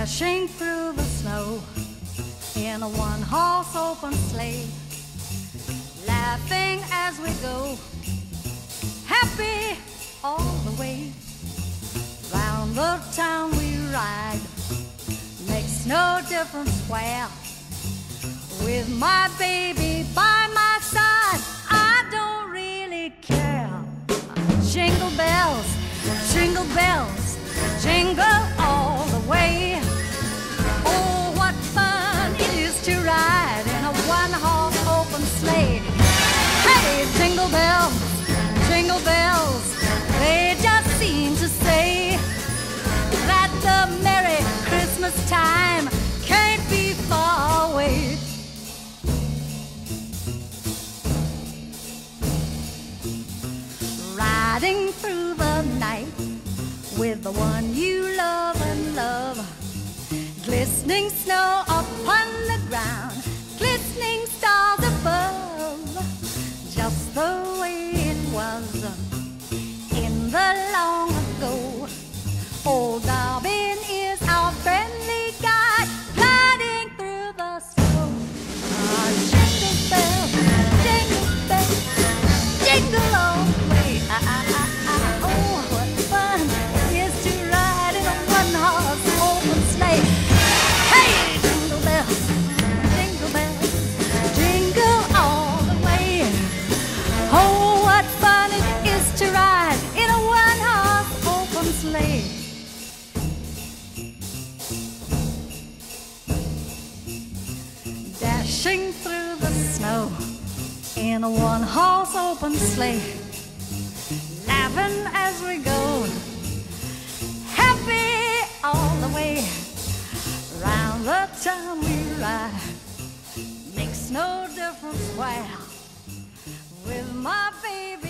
dashing through the snow in a one horse open sleigh, laughing as we go, happy all the way. Round the town we ride, makes no difference where. With my baby by my side, I don't really care. Jingle bells, jingle bells, jingle time can't be far away. Riding through the night with the one you love and love. Glistening snow upon the ground, Dashing through the snow in a one-horse open sleigh, laughing as we go, happy all the way. Round the town we ride, makes no difference where. With my baby